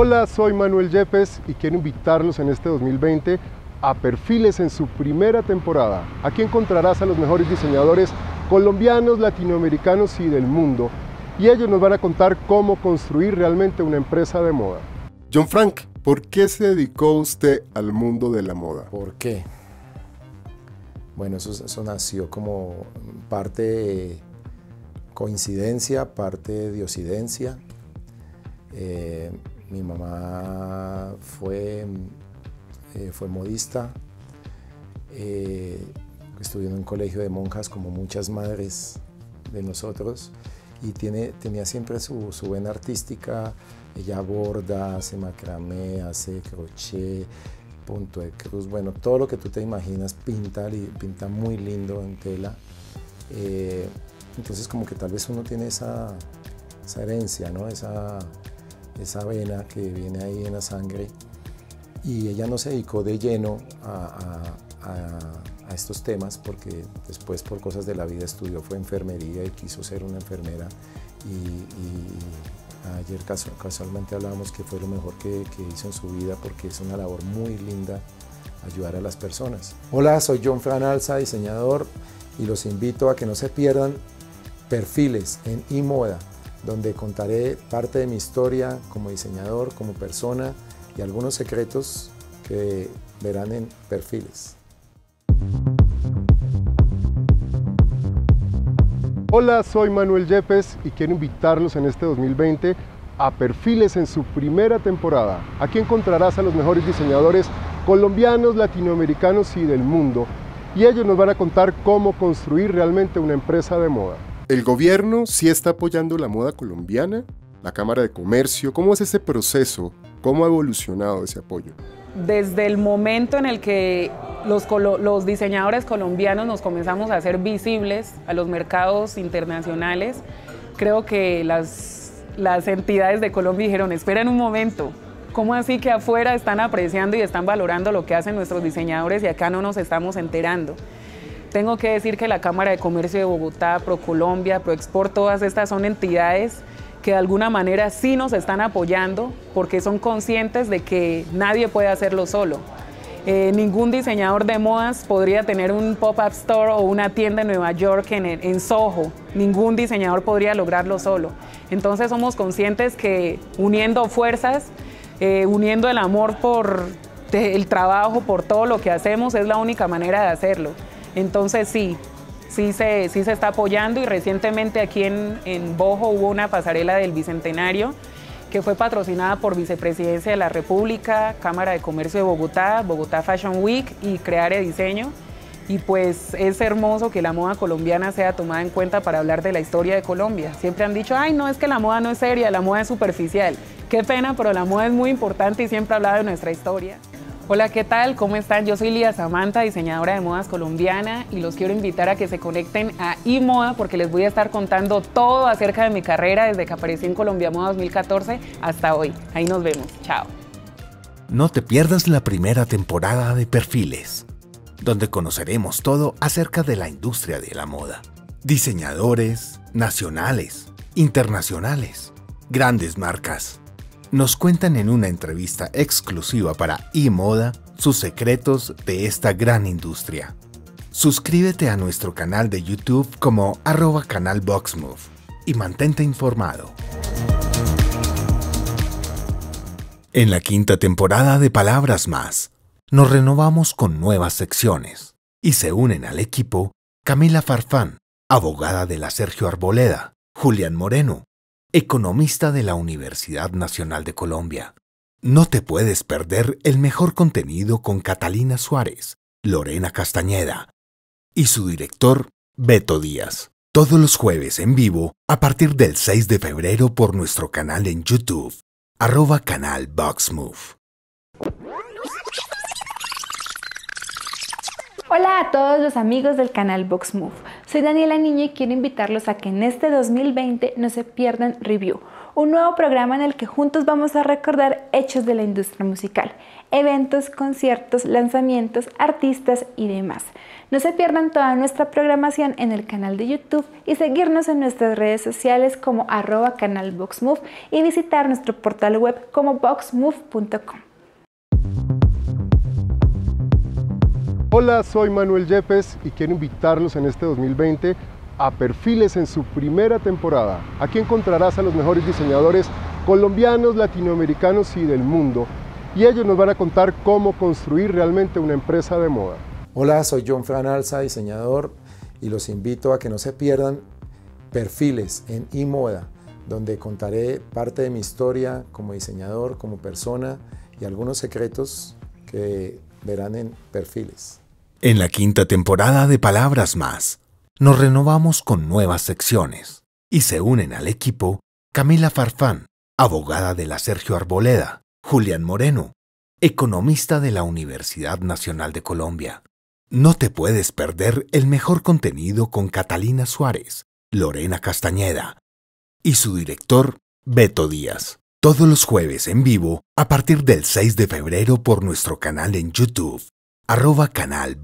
Hola, soy Manuel Yepes y quiero invitarlos en este 2020 a Perfiles en su primera temporada. Aquí encontrarás a los mejores diseñadores colombianos, latinoamericanos y del mundo. Y ellos nos van a contar cómo construir realmente una empresa de moda. John Frank, ¿por qué se dedicó usted al mundo de la moda? ¿Por qué? Bueno, eso, eso nació como parte de coincidencia, parte de diosidencia. Eh, mi mamá fue, eh, fue modista, eh, estudió en un colegio de monjas como muchas madres de nosotros y tiene, tenía siempre su, su vena artística. Ella borda, hace macramé, hace crochet, punto de cruz, bueno, todo lo que tú te imaginas pinta, pinta muy lindo en tela. Eh, entonces como que tal vez uno tiene esa, esa herencia, ¿no? esa, esa vena que viene ahí en la sangre. Y ella no se dedicó de lleno a, estos temas porque después por cosas de la vida estudió, fue enfermería y quiso ser una enfermera. Y, ayer casualmente hablábamos que fue lo mejor que, que hizo en su vida porque es una labor muy linda ayudar a las personas. Hola, soy John Fran Alza, diseñador, y los invito a que no se pierdan perfiles en iModa, donde contaré parte de mi historia como diseñador, como persona y algunos secretos que verán en perfiles. Hola, soy Manuel Yepes y quiero invitarlos en este 2020 a Perfiles en su primera temporada. Aquí encontrarás a los mejores diseñadores colombianos, latinoamericanos y del mundo. Y ellos nos van a contar cómo construir realmente una empresa de moda. ¿El gobierno sí está apoyando la moda colombiana? ¿La Cámara de Comercio? ¿Cómo es ese proceso? ¿Cómo ha evolucionado ese apoyo? Desde el momento en el que los, diseñadores colombianos nos comenzamos a hacer visibles a los mercados internacionales, creo que las, las entidades de Colombia dijeron, esperen un momento, ¿cómo así que afuera están apreciando y están valorando lo que hacen nuestros diseñadores y acá no nos estamos enterando? Tengo que decir que la Cámara de Comercio de Bogotá, ProColombia, ProExport, todas estas son entidades que de alguna manera sí nos están apoyando porque son conscientes de que nadie puede hacerlo solo. Eh, ningún diseñador de modas podría tener un pop-up store o una tienda en Nueva York, en, en Soho. Ningún diseñador podría lograrlo solo. Entonces somos conscientes que uniendo fuerzas, eh, uniendo el amor por el trabajo, por todo lo que hacemos, es la única manera de hacerlo. Entonces sí, sí se, sí se está apoyando y recientemente aquí en, Bojo hubo una pasarela del Bicentenario que fue patrocinada por Vicepresidencia de la República, Cámara de Comercio de Bogotá, Bogotá Fashion Week y Creare Diseño. Y pues es hermoso que la moda colombiana sea tomada en cuenta para hablar de la historia de Colombia. Siempre han dicho, ay, no, es que la moda no es seria, la moda es superficial. Qué pena, pero la moda es muy importante y siempre habla de nuestra historia. Hola, ¿qué tal? ¿Cómo están? Yo soy Lía Samantha, diseñadora de modas colombiana y los quiero invitar a que se conecten a iModa porque les voy a estar contando todo acerca de mi carrera desde que aparecí en Colombia Moda 2014 hasta hoy. Ahí nos vemos. Chao. No te pierdas la primera temporada de Perfiles, donde conoceremos todo acerca de la industria de la moda. Diseñadores, nacionales, internacionales, grandes marcas nos cuentan en una entrevista exclusiva para eModa sus secretos de esta gran industria. Suscríbete a nuestro canal de YouTube como arroba canal y mantente informado. En la quinta temporada de Palabras Más, nos renovamos con nuevas secciones y se unen al equipo Camila Farfán, abogada de la Sergio Arboleda, Julián Moreno, economista de la Universidad Nacional de Colombia. No te puedes perder el mejor contenido con Catalina Suárez, Lorena Castañeda y su director, Beto Díaz. Todos los jueves en vivo a partir del 6 de febrero por nuestro canal en YouTube, arroba canal. Hola a todos los amigos del canal Box Move. Soy Daniela Niño y quiero invitarlos a que en este 2020 no se pierdan Review, un nuevo programa en el que juntos vamos a recordar hechos de la industria musical, eventos, conciertos, lanzamientos, artistas y demás. No se pierdan toda nuestra programación en el canal de YouTube y seguirnos en nuestras redes sociales como arroba canal y visitar nuestro portal web como boxmove.com. Hola, soy Manuel Yepes y quiero invitarlos en este 2020 a Perfiles en su primera temporada. Aquí encontrarás a los mejores diseñadores colombianos, latinoamericanos y del mundo. Y ellos nos van a contar cómo construir realmente una empresa de moda. Hola, soy John Fran Alza, diseñador, y los invito a que no se pierdan Perfiles en iModa, donde contaré parte de mi historia como diseñador, como persona y algunos secretos que verán en perfiles. En la quinta temporada de Palabras Más, nos renovamos con nuevas secciones y se unen al equipo Camila Farfán, abogada de la Sergio Arboleda, Julián Moreno, economista de la Universidad Nacional de Colombia. No te puedes perder el mejor contenido con Catalina Suárez, Lorena Castañeda y su director, Beto Díaz. Todos los jueves en vivo a partir del 6 de febrero por nuestro canal en YouTube, arroba canal.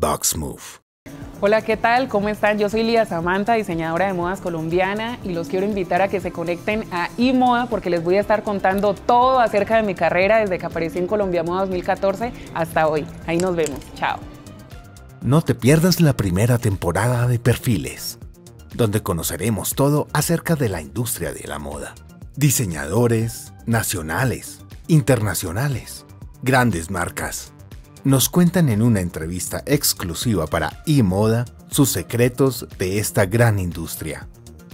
Hola, ¿qué tal? ¿Cómo están? Yo soy Lía Samantha, diseñadora de modas colombiana y los quiero invitar a que se conecten a iModa porque les voy a estar contando todo acerca de mi carrera desde que aparecí en Colombia Moda 2014 hasta hoy. Ahí nos vemos. Chao. No te pierdas la primera temporada de Perfiles, donde conoceremos todo acerca de la industria de la moda. Diseñadores, nacionales, internacionales, grandes marcas. Nos cuentan en una entrevista exclusiva para eModa sus secretos de esta gran industria.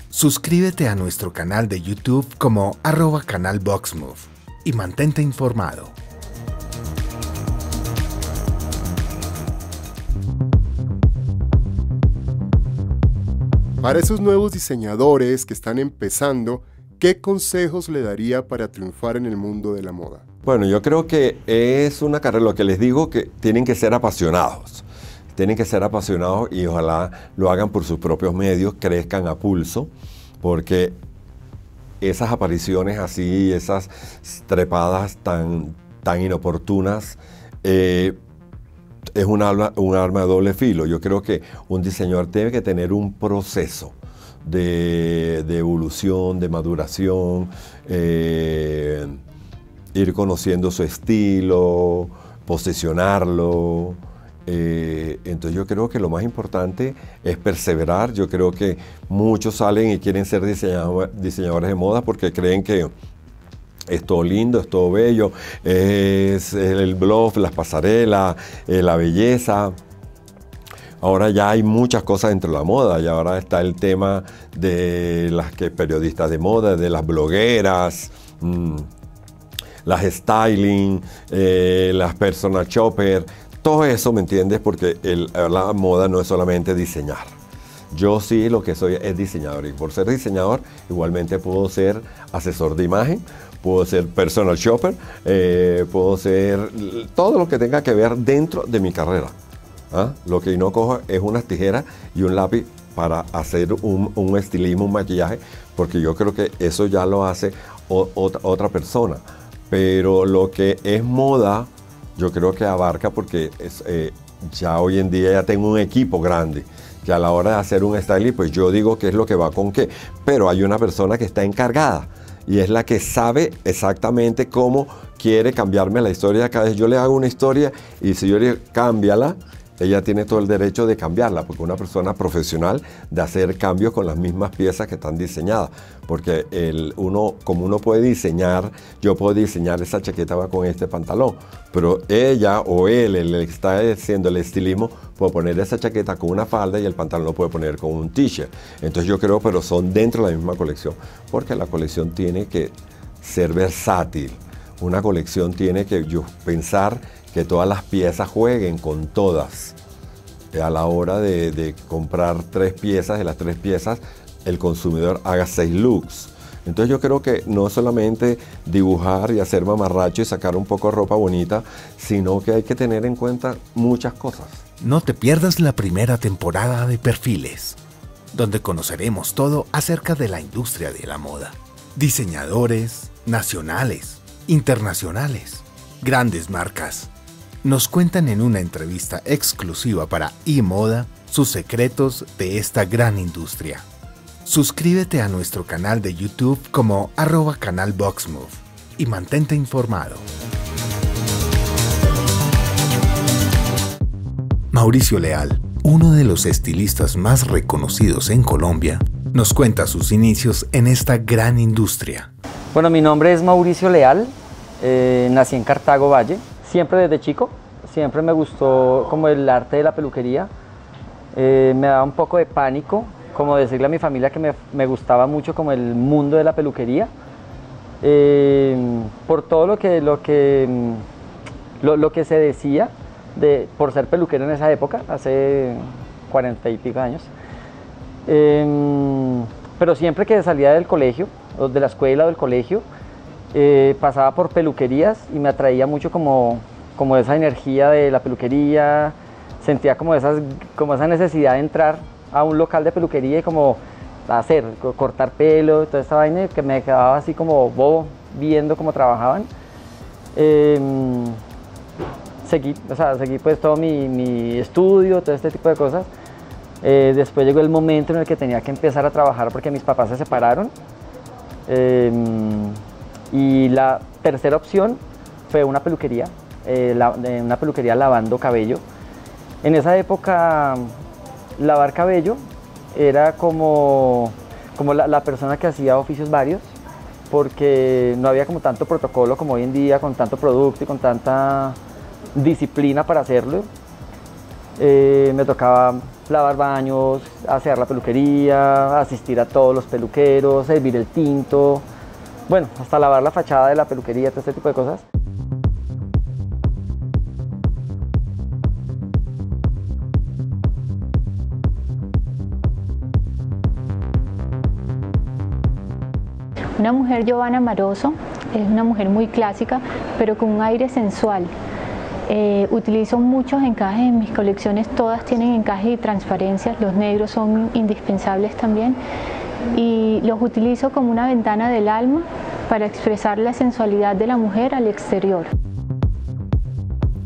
Suscríbete a nuestro canal de YouTube como arroba canal y mantente informado. Para esos nuevos diseñadores que están empezando, ¿qué consejos le daría para triunfar en el mundo de la moda? Bueno, yo creo que es una carrera, lo que les digo, que tienen que ser apasionados. Tienen que ser apasionados y ojalá lo hagan por sus propios medios, crezcan a pulso, porque esas apariciones así, esas trepadas tan, tan inoportunas, eh, es un arma, un arma de doble filo. Yo creo que un diseñador tiene que tener un proceso de, evolución, de maduración, eh, ir conociendo su estilo, posicionarlo. Eh, entonces yo creo que lo más importante es perseverar. Yo creo que muchos salen y quieren ser diseñadores de moda porque creen que es todo lindo, es todo bello, es el bluff, las pasarelas, eh, la belleza. Ahora ya hay muchas cosas dentro de la moda y ahora está el tema de las que periodistas de moda, de las blogueras, mm, las styling, eh, las personal shopper, todo eso, ¿me entiendes? Porque la moda no es solamente diseñar. Yo sí lo que soy es diseñador y por ser diseñador igualmente puedo ser asesor de imagen, puedo ser personal shopper, eh, puedo ser todo lo que tenga que ver dentro de mi carrera. ¿Ah? Lo que no cojo es unas tijeras y un lápiz para hacer un, estilismo, un maquillaje, porque yo creo que eso ya lo hace otra, persona. Pero lo que es moda, yo creo que abarca porque eh, ya hoy en día ya tengo un equipo grande que a la hora de hacer un styling, pues yo digo qué es lo que va con qué. Pero hay una persona que está encargada y es la que sabe exactamente cómo quiere cambiarme la historia. Cada vez yo le hago una historia y si yo le cámbiala, ella tiene todo el derecho de cambiarla, porque una persona profesional de hacer cambios con las mismas piezas que están diseñadas. Porque uno, como uno puede diseñar, yo puedo diseñar esa chaqueta con este pantalón, pero ella o él, el que está haciendo el estilismo, puede poner esa chaqueta con una falda y el pantalón lo puede poner con un t-shirt. Entonces yo creo, pero son dentro de la misma colección, porque la colección tiene que ser versátil. Una colección tiene que yo, pensar que todas las piezas jueguen con todas. A la hora de, comprar tres piezas, de las tres piezas, el consumidor haga seis looks. Entonces yo creo que no solamente dibujar y hacer mamarracho y sacar un poco de ropa bonita, sino que hay que tener en cuenta muchas cosas. No te pierdas la primera temporada de Perfiles, donde conoceremos todo acerca de la industria de la moda. Diseñadores, nacionales, internacionales, grandes marcas. Nos cuentan en una entrevista exclusiva para eModa sus secretos de esta gran industria. Suscríbete a nuestro canal de YouTube como arroba canal y mantente informado. Mauricio Leal, uno de los estilistas más reconocidos en Colombia, nos cuenta sus inicios en esta gran industria. Bueno, mi nombre es Mauricio Leal, eh, nací en Cartago Valle, siempre desde chico, siempre me gustó como el arte de la peluquería, eh, me daba un poco de pánico, como decirle a mi familia que me, gustaba mucho como el mundo de la peluquería, eh, por todo lo que, lo que, lo que se decía, por ser peluquero en esa época, hace cuarenta y pico años. Pero siempre que salía del colegio, o de la escuela o del colegio, eh, pasaba por peluquerías y me atraía mucho como, como esa energía de la peluquería, sentía como, esas, como esa necesidad de entrar a un local de peluquería y como hacer, cortar pelo, toda esta vaina que me quedaba así como bobo viendo cómo trabajaban. Em, seguí, o sea, seguí pues todo mi, estudio, todo este tipo de cosas. Eh, después llegó el momento en el que tenía que empezar a trabajar porque mis papás se separaron. Em, y la tercera opción fue una peluquería, eh, una peluquería lavando cabello. En esa época, lavar cabello era como, como la, la persona que hacía oficios varios, porque no había como tanto protocolo como hoy en día, con tanto producto y con tanta disciplina para hacerlo. Eh, me tocaba lavar baños, hacer la peluquería, asistir a todos los peluqueros, servir el tinto, bueno, hasta lavar la fachada de la peluquería, todo este tipo de cosas. Una mujer Giovanna Maroso es una mujer muy clásica, pero con un aire sensual. Eh, utilizo muchos encajes en mis colecciones, todas tienen encajes y transparencias, los negros son indispensables también y los utilizo como una ventana del alma para expresar la sensualidad de la mujer al exterior.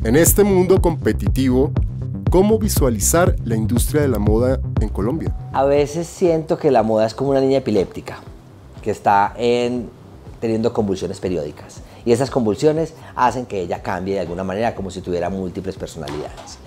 En este mundo competitivo, ¿cómo visualizar la industria de la moda en Colombia? A veces siento que la moda es como una niña epiléptica, que está en, teniendo convulsiones periódicas y esas convulsiones hacen que ella cambie de alguna manera como si tuviera múltiples personalidades.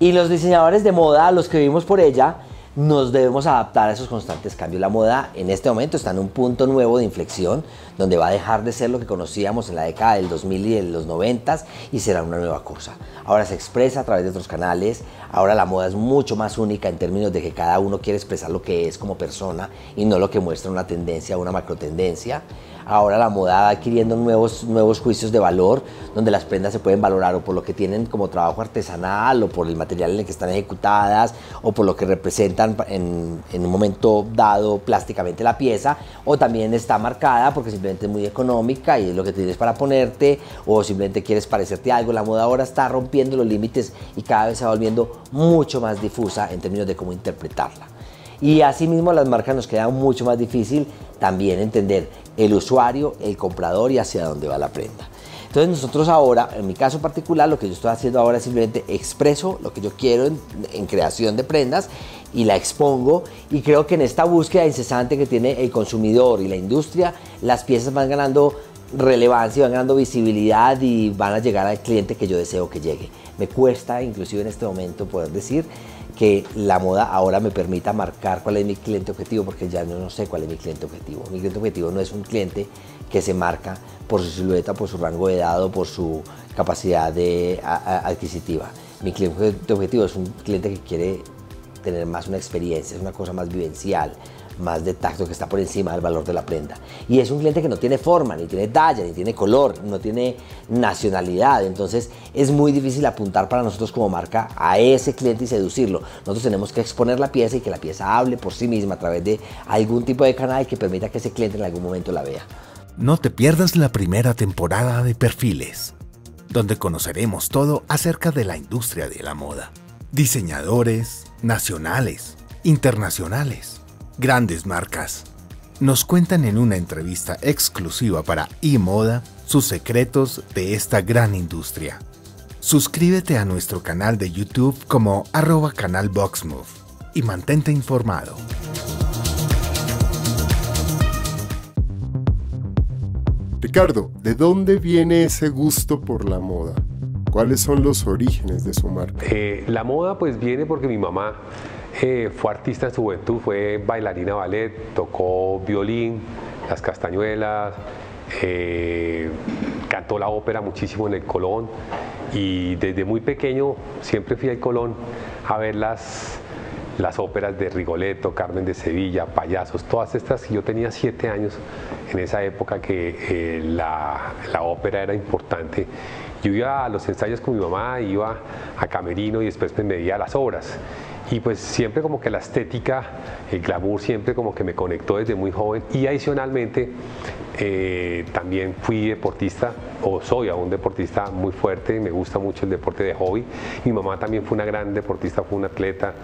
Y los diseñadores de moda, los que vivimos por ella, nos debemos adaptar a esos constantes cambios. La moda en este momento está en un punto nuevo de inflexión donde va a dejar de ser lo que conocíamos en la década del 2000 y de los 90 y será una nueva cosa. Ahora se expresa a través de otros canales, ahora la moda es mucho más única en términos de que cada uno quiere expresar lo que es como persona y no lo que muestra una tendencia una macro tendencia. Ahora la moda va adquiriendo nuevos, nuevos juicios de valor, donde las prendas se pueden valorar o por lo que tienen como trabajo artesanal, o por el material en el que están ejecutadas, o por lo que representan en, en un momento dado plásticamente la pieza, o también está marcada porque simplemente es muy económica y es lo que tienes para ponerte, o simplemente quieres parecerte algo. La moda ahora está rompiendo los límites y cada vez se va volviendo mucho más difusa en términos de cómo interpretarla. Y asimismo las marcas nos queda mucho más difícil también entender el usuario, el comprador y hacia dónde va la prenda. Entonces nosotros ahora, en mi caso particular, lo que yo estoy haciendo ahora es simplemente expreso lo que yo quiero en, creación de prendas y la expongo y creo que en esta búsqueda incesante que tiene el consumidor y la industria, las piezas van ganando relevancia, van ganando visibilidad y van a llegar al cliente que yo deseo que llegue. Me cuesta inclusive en este momento poder decir que la moda ahora me permita marcar cuál es mi cliente objetivo, porque ya no, sé cuál es mi cliente objetivo. Mi cliente objetivo no es un cliente que se marca por su silueta, por su rango de edad o por su capacidad de, adquisitiva. Mi cliente objetivo es un cliente que quiere tener más una experiencia, es una cosa más vivencial, más de tacto que está por encima del valor de la prenda. Y es un cliente que no tiene forma, ni tiene talla, ni tiene color, no tiene nacionalidad. Entonces es muy difícil apuntar para nosotros como marca a ese cliente y seducirlo. Nosotros tenemos que exponer la pieza y que la pieza hable por sí misma a través de algún tipo de canal que permita que ese cliente en algún momento la vea. No te pierdas la primera temporada de Perfiles, donde conoceremos todo acerca de la industria de la moda. Diseñadores nacionales, internacionales, grandes marcas. Nos cuentan en una entrevista exclusiva para eModa sus secretos de esta gran industria. Suscríbete a nuestro canal de YouTube como arroba canal y mantente informado. Ricardo, ¿de dónde viene ese gusto por la moda? ¿Cuáles son los orígenes de su marca? Eh, la moda pues viene porque mi mamá eh, fue artista en su juventud, fue bailarina ballet, tocó violín, las castañuelas, eh, cantó la ópera muchísimo en el Colón y desde muy pequeño siempre fui al Colón a ver las, las óperas de Rigoletto, Carmen de Sevilla, Payasos, todas estas. Yo tenía siete años en esa época que eh, la, la ópera era importante. Yo iba a los ensayos con mi mamá, iba a Camerino y después me medía las obras y pues siempre como que la estética, el glamour siempre como que me conectó desde muy joven y adicionalmente eh, también fui deportista o soy aún deportista muy fuerte, me gusta mucho el deporte de hobby. Mi mamá también fue una gran deportista, fue una atleta,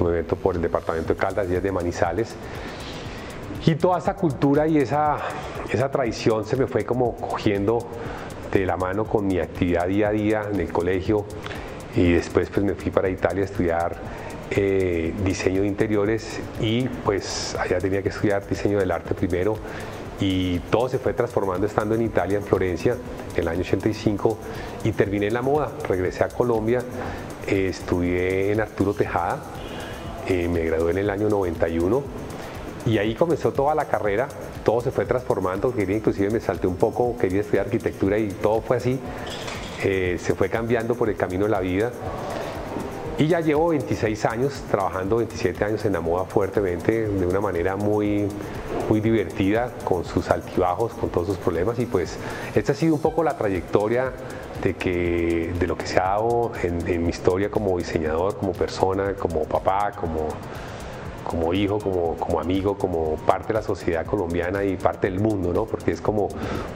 me meto por el departamento de Caldas y de Manizales. Y toda esa cultura y esa, esa tradición se me fue como cogiendo de la mano con mi actividad día a día en el colegio y después pues me fui para Italia a estudiar eh, diseño de interiores y pues allá tenía que estudiar diseño del arte primero. Y todo se fue transformando estando en Italia, en Florencia, en el año 85 y terminé en la moda, regresé a Colombia, eh, estudié en Arturo Tejada, eh, me gradué en el año 91 y ahí comenzó toda la carrera, todo se fue transformando, quería inclusive me salté un poco, quería estudiar arquitectura y todo fue así, se fue cambiando por el camino de la vida y ya llevo 26 años trabajando, 27 años en la moda fuertemente, de una manera muy, muy divertida, con sus altibajos, con todos sus problemas. Y pues esta ha sido un poco la trayectoria de, que, de lo que se ha dado en, en mi historia como diseñador, como persona, como papá, como como hijo, como, como amigo, como parte de la sociedad colombiana y parte del mundo, ¿no? Porque es como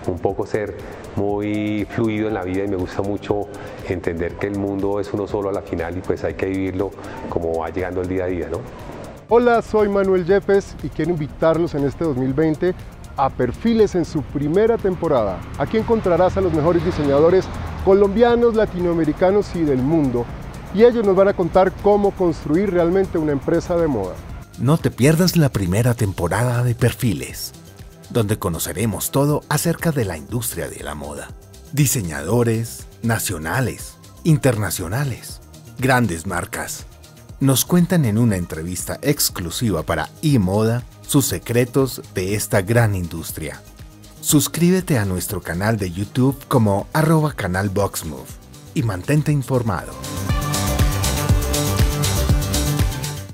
un poco ser muy fluido en la vida y me gusta mucho entender que el mundo es uno solo a la final y pues hay que vivirlo como va llegando el día a día, ¿no? Hola, soy Manuel Yepes y quiero invitarlos en este 2020 a Perfiles en su primera temporada. Aquí encontrarás a los mejores diseñadores colombianos, latinoamericanos y del mundo. Y ellos nos van a contar cómo construir realmente una empresa de moda. No te pierdas la primera temporada de Perfiles, donde conoceremos todo acerca de la industria de la moda. Diseñadores, nacionales, internacionales, grandes marcas. Nos cuentan en una entrevista exclusiva para eModa sus secretos de esta gran industria. Suscríbete a nuestro canal de YouTube como arroba canal y mantente informado.